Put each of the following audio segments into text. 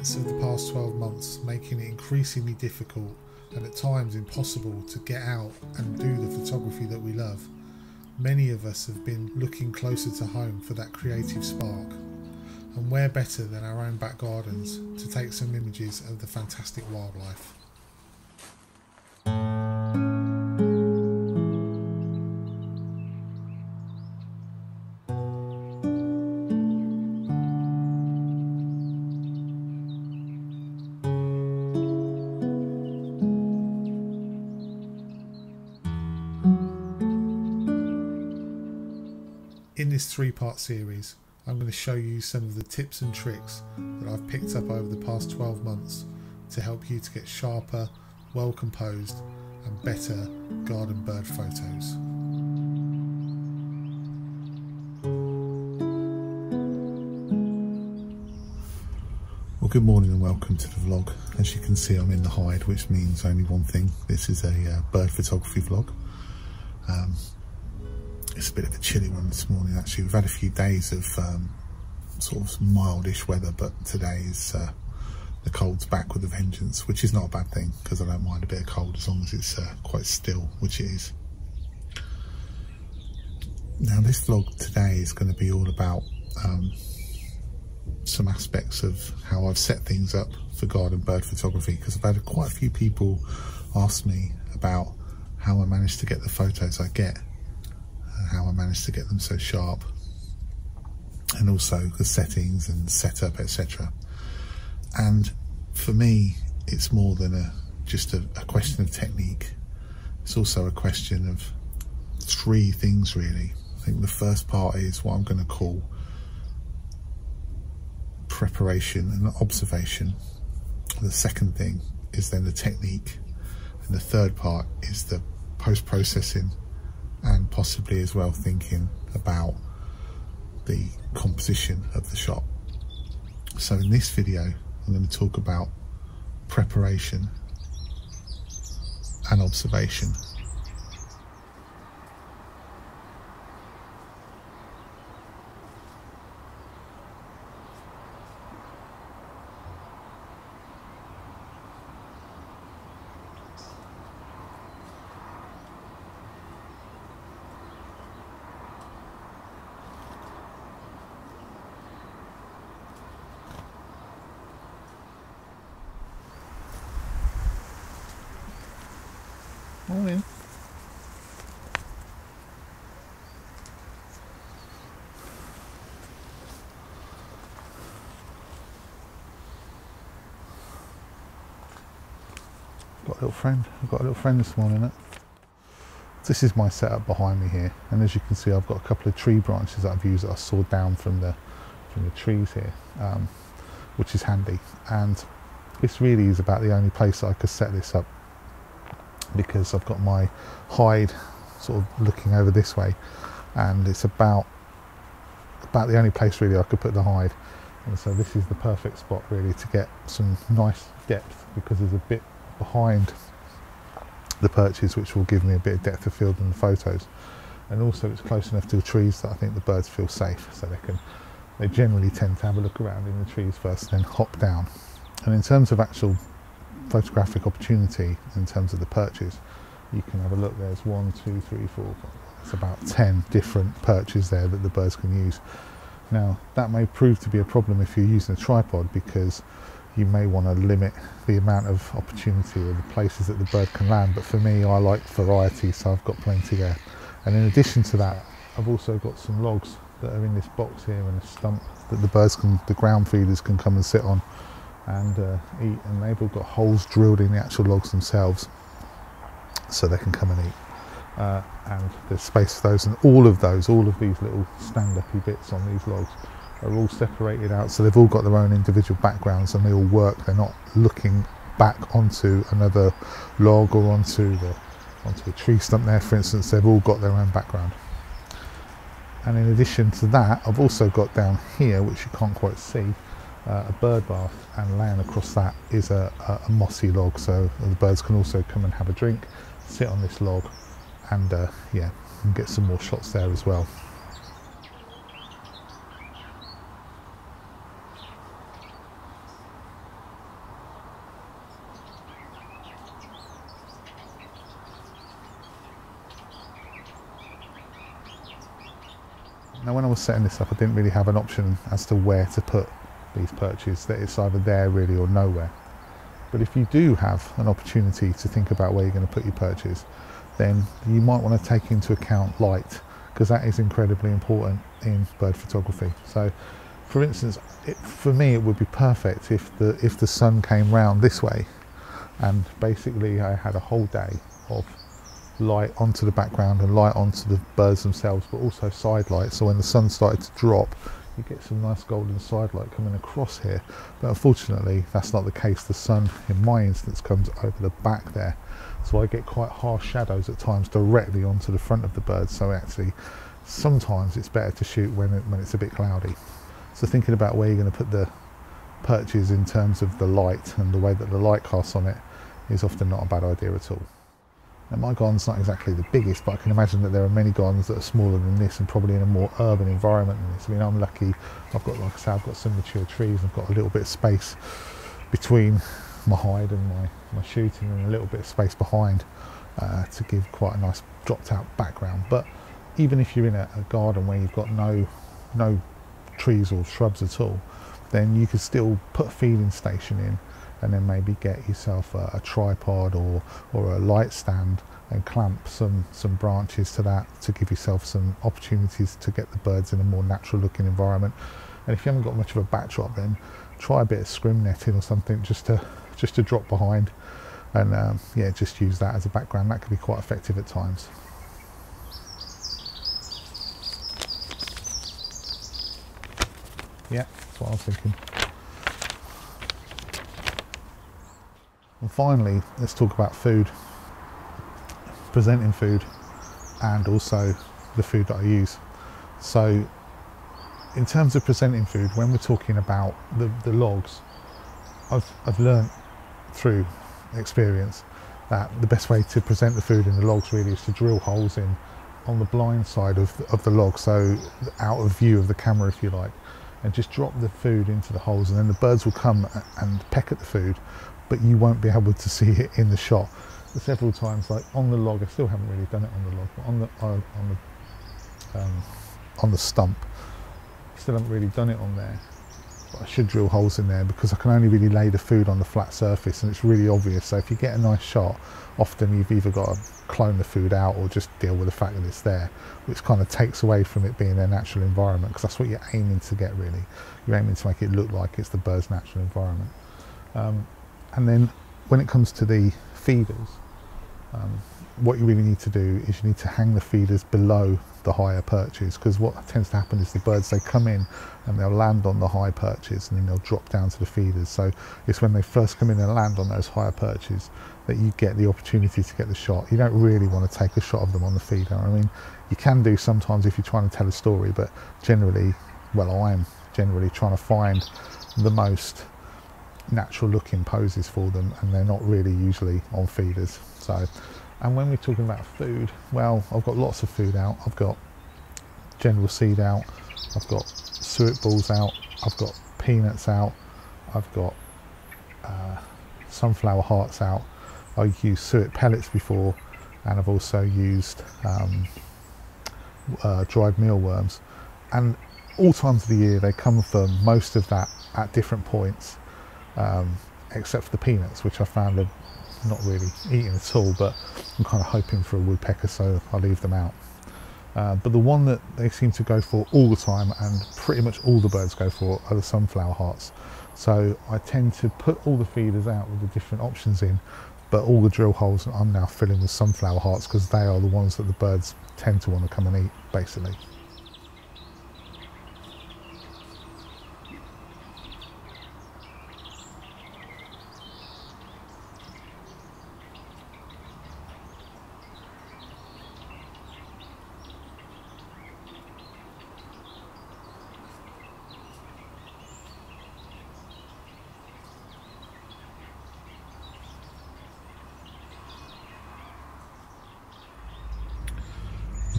Events of the past 12 months making it increasingly difficult and at times impossible to get out and do the photography that we love, many of us have been looking closer to home for that creative spark. And where better than our own back gardens to take some images of the fantastic wildlife. This three part series, I'm going to show you some of the tips and tricks that I've picked up over the past 12 months to help you to get sharper, well composed, and better garden bird photos. Well, good morning and welcome to the vlog. As you can see, I'm in the hide, which means only one thing. This is a uh, bird photography vlog. It's a bit of a chilly one this morning actually. We've had a few days of um, sort of mildish weather, but today is uh, the cold's back with a vengeance, which is not a bad thing because I don't mind a bit of cold as long as it's uh, quite still, which it is. Now this vlog today is going to be all about um, some aspects of how I've set things up for garden bird photography because I've had quite a few people ask me about how I managed to get the photos I get how I managed to get them so sharp. And also the settings and setup etc and for me it's more than a just a, a question of technique. It's also a question of three things really. I think the first part is what I'm going to call preparation and observation. The second thing is then the technique. And the third part is the post-processing and possibly as well thinking about the composition of the shot. So in this video, I'm going to talk about preparation and observation. Got a little friend. I've got a little friend this morning. It. This is my setup behind me here, and as you can see, I've got a couple of tree branches that I've used that I sawed down from the from the trees here, um, which is handy. And this really is about the only place I could set this up because I've got my hide sort of looking over this way and it's about about the only place really I could put the hide. And so this is the perfect spot really to get some nice depth because there's a bit behind the perches which will give me a bit of depth of field in the photos. And also it's close enough to the trees that I think the birds feel safe so they can they generally tend to have a look around in the trees first and then hop down. And in terms of actual photographic opportunity in terms of the perches. You can have a look, there's one, two, three, four, it's about 10 different perches there that the birds can use. Now that may prove to be a problem if you're using a tripod because you may want to limit the amount of opportunity or the places that the bird can land but for me I like variety so I've got plenty there and in addition to that I've also got some logs that are in this box here and a stump that the birds can, the ground feeders can come and sit on and uh, eat. And they've all got holes drilled in the actual logs themselves so they can come and eat. Uh, and there's space for those. And all of those all of these little stand-uppy bits on these logs are all separated out. So they've all got their own individual backgrounds and they all work. They're not looking back onto another log or onto the onto a tree stump there for instance. They've all got their own background. And in addition to that I've also got down here which you can't quite see uh, a bird bath and laying across that is a, a, a, mossy log. So the birds can also come and have a drink sit on this log and uh, yeah and get some more shots there as well. Now when I was setting this up I didn't really have an option as to where to put these perches, that it's either there really or nowhere. But if you do have an opportunity to think about where you're going to put your perches, then you might want to take into account light because that is incredibly important in bird photography. So for instance, it, for me it would be perfect if the if the sun came round this way and basically I had a whole day of light onto the background and light onto the birds themselves but also side light so when the sun started to drop you get some nice golden side light coming across here. But unfortunately that's not the case. The sun in my instance comes over the back there. So I get quite harsh shadows at times directly onto the front of the bird. So actually sometimes it's better to shoot when, it, when it's a bit cloudy. So thinking about where you're going to put the perches in terms of the light and the way that the light casts on it is often not a bad idea at all. Now my garden's not exactly the biggest, but I can imagine that there are many gardens that are smaller than this and probably in a more urban environment than this. I mean, I'm lucky, I've got, like I say, I've got some mature trees, I've got a little bit of space between my hide and my, my shooting and a little bit of space behind uh, to give quite a nice dropped out background. But even if you're in a, a garden where you've got no, no trees or shrubs at all, then you could still put a feeding station in and then maybe get yourself a, a, tripod or, or a light stand and clamp some, some branches to that to give yourself some opportunities to get the birds in a more natural looking environment. And if you haven't got much of a backdrop then try a bit of scrim netting or something just to just to drop behind and um, yeah just use that as a background that can be quite effective at times. Yeah, that's what I was thinking. And finally, let's talk about food. Presenting food and also the food that I use. So in terms of presenting food, when we're talking about the, the logs, I've, I've learned through experience that the best way to present the food in the logs really is to drill holes in on the blind side of the, of the log, so out of view of the camera if you like and just drop the food into the holes and then the birds will come and peck at the food but you won't be able to see it in the shot several times like on the log I still haven't really done it on the log but on the uh, on the um, on the stump still haven't really done it on there but I should drill holes in there because I can only really lay the food on the flat surface and it's really obvious so if you get a nice shot often you've either got to clone the food out or just deal with the fact that it's there, which kind of takes away from it being their natural environment because that's what you're aiming to get really. You're aiming to make it look like it's the bird's natural environment. Um, and then when it comes to the feeders, um, what you really need to do is you need to hang the feeders below the higher perches because what tends to happen is the birds they come in and they'll land on the high perches and then they'll drop down to the feeders so it's when they first come in and land on those higher perches that you get the opportunity to get the shot. You don't really want to take a shot of them on the feeder. I mean, you can do sometimes if you're trying to tell a story, but generally, well, I'm generally trying to find the most natural looking poses for them, and they're not really usually on feeders. So, and when we're talking about food, well, I've got lots of food out. I've got general seed out, I've got suet balls out, I've got peanuts out, I've got uh, sunflower hearts out, I've used suet pellets before and I've also used um, uh, dried mealworms. And all times of the year they come from most of that at different points um, except for the peanuts which I found are not really eating at all but I'm kind of hoping for a woodpecker so I'll leave them out. Uh, but the one that they seem to go for all the time and pretty much all the birds go for are the sunflower hearts. So I tend to put all the feeders out with the different options in but all the drill holes I'm now filling with sunflower hearts because they are the ones that the birds tend to want to come and eat basically.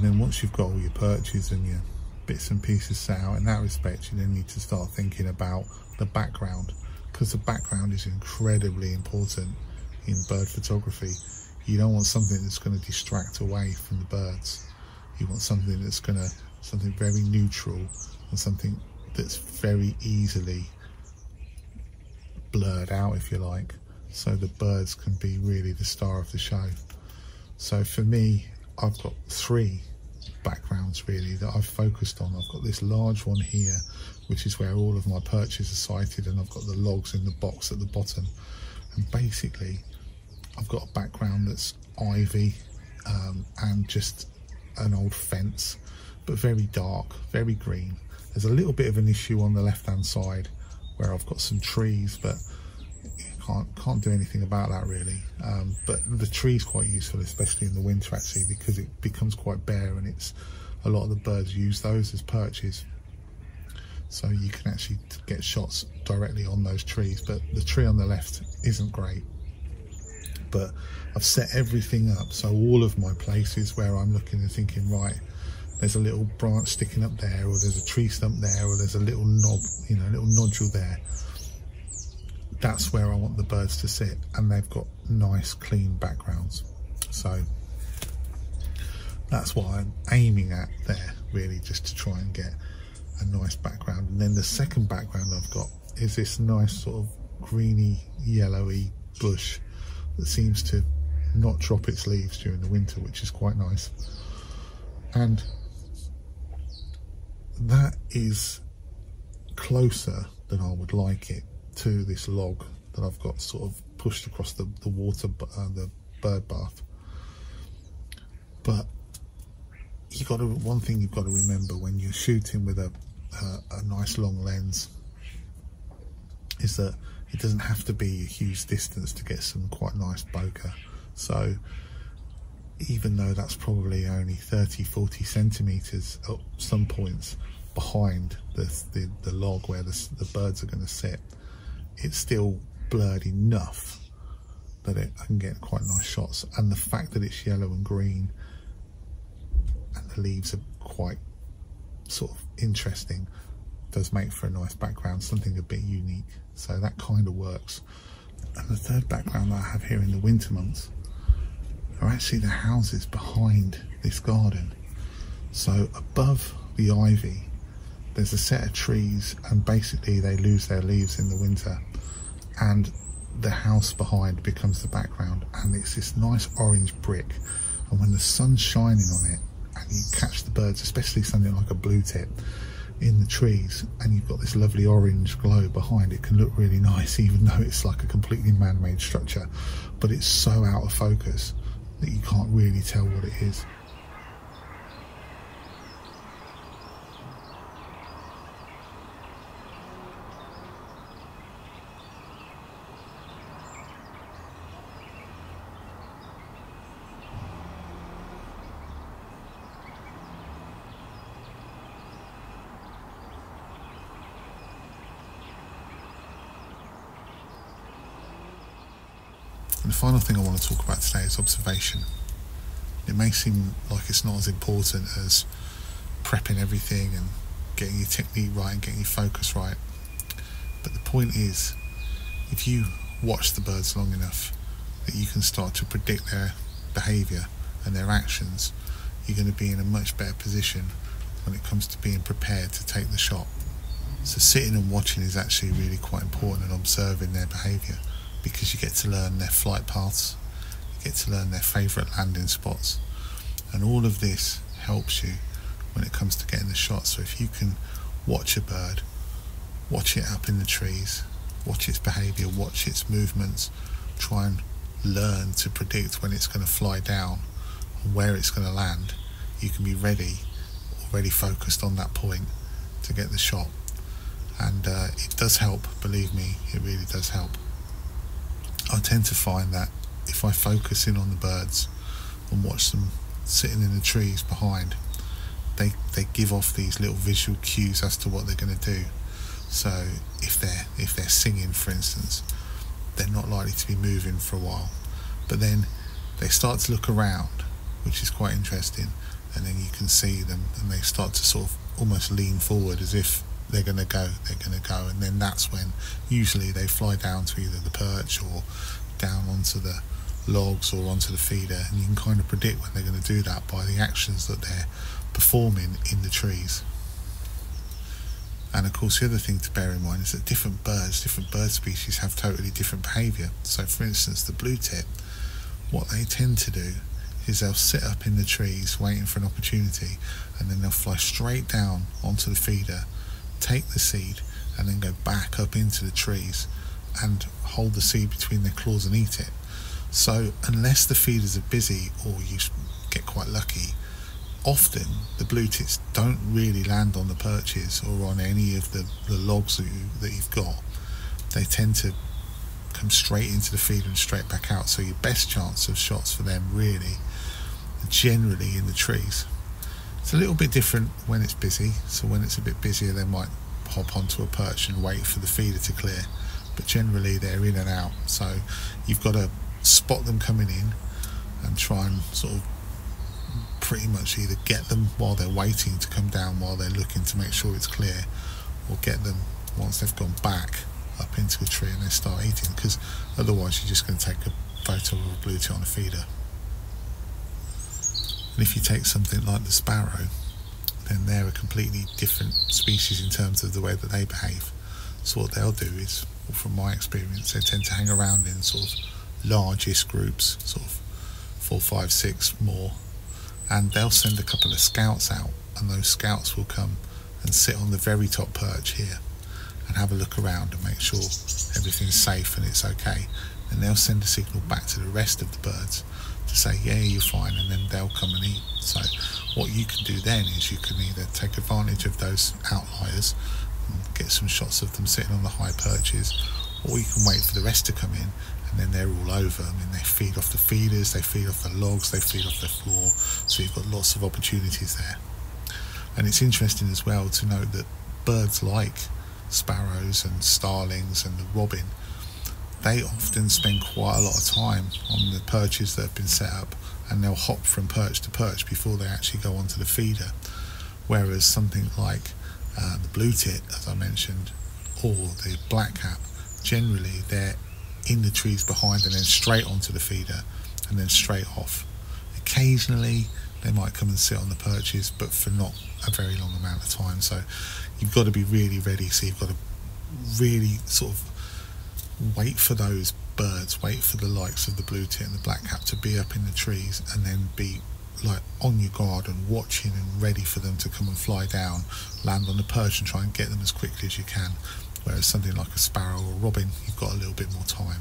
And then once you've got all your perches and your bits and pieces set out in that respect you then need to start thinking about the background because the background is incredibly important in bird photography. You don't want something that's going to distract away from the birds. You want something that's going to something very neutral and something that's very easily blurred out if you like so the birds can be really the star of the show. So for me I've got three backgrounds really that I've focused on. I've got this large one here which is where all of my perches are sited and I've got the logs in the box at the bottom. And basically I've got a background that's ivy um, and just an old fence but very dark very green. There's a little bit of an issue on the left hand side where I've got some trees but can't can't do anything about that really. Um, but the tree is quite useful especially in the winter actually because it becomes quite bare and it's a lot of the birds use those as perches. So you can actually get shots directly on those trees but the tree on the left isn't great. But I've set everything up so all of my places where I'm looking and thinking right there's a little branch sticking up there or there's a tree stump there or there's a little knob you know a little nodule there that's where I want the birds to sit and they've got nice clean backgrounds. So that's what I'm aiming at there really just to try and get a nice background. And then the second background I've got is this nice sort of greeny yellowy bush that seems to not drop its leaves during the winter which is quite nice. And that is closer than I would like it to this log that I've got sort of pushed across the, the water, uh, the bird bath. But you got to one thing you've got to remember when you're shooting with a, a, nice long lens is that it doesn't have to be a huge distance to get some quite nice bokeh. So even though that's probably only 30, 40 centimeters at some points behind the, the, the log where the, the birds are going to sit, it's still blurred enough that it, I can get quite nice shots. And the fact that it's yellow and green and the leaves are quite sort of interesting does make for a nice background, something a bit unique. So that kind of works. And the third background that I have here in the winter months are actually the houses behind this garden. So above the ivy, there's a set of trees and basically they lose their leaves in the winter and the house behind becomes the background and it's this nice orange brick and when the sun's shining on it and you catch the birds especially something like a blue tit in the trees and you've got this lovely orange glow behind it can look really nice even though it's like a completely man-made structure but it's so out of focus that you can't really tell what it is final thing I want to talk about today is observation. It may seem like it's not as important as prepping everything and getting your technique right and getting your focus right. But the point is, if you watch the birds long enough, that you can start to predict their behaviour and their actions, you're going to be in a much better position when it comes to being prepared to take the shot. So sitting and watching is actually really quite important and observing their behaviour because you get to learn their flight paths, you get to learn their favourite landing spots, and all of this helps you when it comes to getting the shot. So if you can watch a bird, watch it up in the trees, watch its behaviour, watch its movements, try and learn to predict when it's going to fly down and where it's going to land, you can be ready, already focused on that point to get the shot. And uh, it does help, believe me, it really does help. I tend to find that if I focus in on the birds and watch them sitting in the trees behind, they they give off these little visual cues as to what they're going to do. So if they're if they're singing, for instance, they're not likely to be moving for a while. But then they start to look around, which is quite interesting, and then you can see them and they start to sort of almost lean forward as if they're going to go, they're going to go, and then that's when usually they fly down to either the perch or down onto the logs or onto the feeder, and you can kind of predict when they're going to do that by the actions that they're performing in the trees. And of course, the other thing to bear in mind is that different birds, different bird species have totally different behaviour. So, for instance, the blue tit, what they tend to do is they'll sit up in the trees waiting for an opportunity and then they'll fly straight down onto the feeder, take the seed, and then go back up into the trees and hold the seed between their claws and eat it. So, unless the feeders are busy or you get quite lucky, often the blue tits don't really land on the perches or on any of the, the logs that, you, that you've got. They tend to come straight into the feeder and straight back out. So your best chance of shots for them really generally in the trees. It's a little bit different when it's busy. So when it's a bit busier, they might hop onto a perch and wait for the feeder to clear. But generally they're in and out. So you've got to spot them coming in and try and sort of pretty much either get them while they're waiting to come down while they're looking to make sure it's clear or get them once they've gone back up into a tree and they start eating because otherwise you're just going to take a photo of a blue tit on a feeder and if you take something like the sparrow then they're a completely different species in terms of the way that they behave. So what they'll do is from my experience they tend to hang around in sort of largest groups sort of four five six more. And they'll send a couple of scouts out and those scouts will come and sit on the very top perch here and have a look around and make sure everything's safe and it's okay. And they'll send a signal back to the rest of the birds to say yeah you're fine and then they'll come and eat so what you can do then is you can either take advantage of those outliers and get some shots of them sitting on the high perches or you can wait for the rest to come in and then they're all over. I mean, they feed off the feeders, they feed off the logs, they feed off the floor, so you've got lots of opportunities there. And it's interesting as well to note that birds like sparrows and starlings and the robin, they often spend quite a lot of time on the perches that have been set up and they'll hop from perch to perch before they actually go onto the feeder. Whereas something like uh, the blue tit, as I mentioned, or the blackcap, generally they're in the trees behind and then straight onto the feeder and then straight off. Occasionally they might come and sit on the perches, but for not a very long amount of time. So you've got to be really ready. So you've got to really sort of wait for those birds, wait for the likes of the blue tit and the black blackcap to be up in the trees and then be like on your guard and watching and ready for them to come and fly down, land on the perch and try and get them as quickly as you can whereas something like a sparrow or robin, you've got a little bit more time.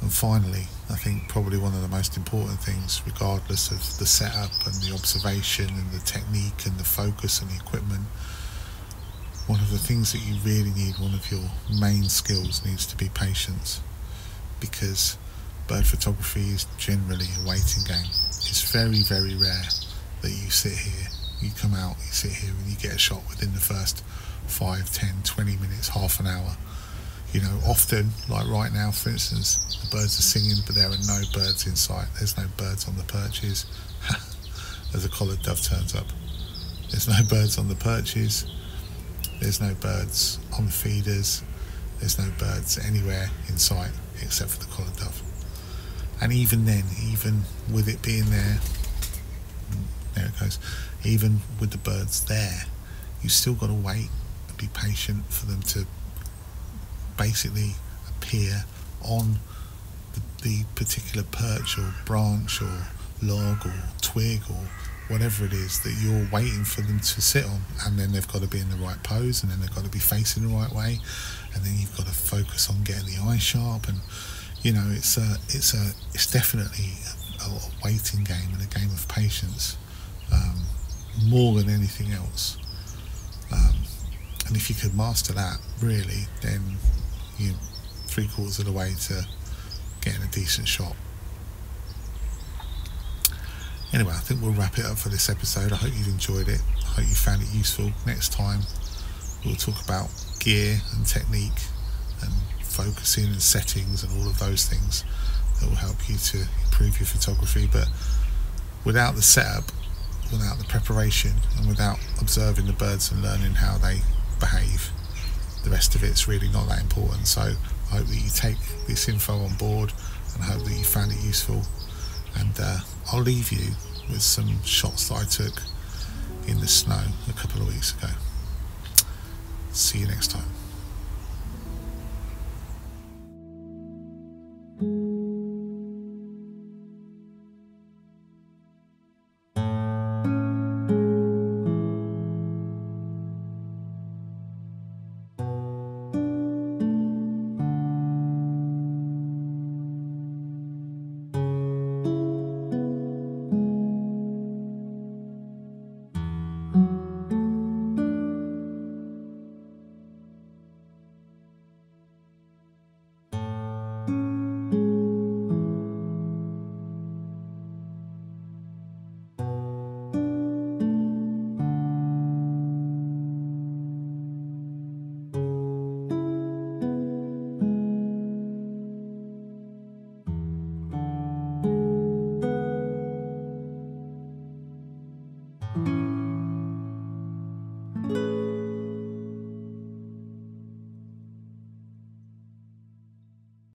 And finally, I think probably one of the most important things, regardless of the setup and the observation and the technique and the focus and the equipment, one of the things that you really need, one of your main skills, needs to be patience. Because bird photography is generally a waiting game. It's very, very rare that you sit here, you come out, you sit here and you get a shot within the first 5, 10, 20 minutes, half an hour. You know, often, like right now, for instance, the birds are singing, but there are no birds in sight. There's no birds on the perches. As a collared dove turns up. There's no birds on the perches. There's no birds on the feeders. There's no birds anywhere in sight except for the collared dove. And even then, even with it being there, there it goes, even with the birds there, you still got to wait and be patient for them to basically appear on the, the particular perch or branch or log or twig or whatever it is that you're waiting for them to sit on. And then they've got to be in the right pose and then they've got to be facing the right way. And then you've got to focus on getting the eye sharp. And you know it's a it's a it's definitely a, a waiting game and a game of patience um, more than anything else. Um, and if you could master that, really, then you're three quarters of the way to getting a decent shot. Anyway, I think we'll wrap it up for this episode. I hope you've enjoyed it. I hope you found it useful. Next time, we'll talk about gear and technique and focusing and settings and all of those things that will help you to improve your photography. But without the setup, without the preparation, and without observing the birds and learning how they behave. The rest of it's really not that important. So I hope that you take this info on board and I hope that you found it useful. And uh, I'll leave you with some shots that I took in the snow a couple of weeks ago. See you next time.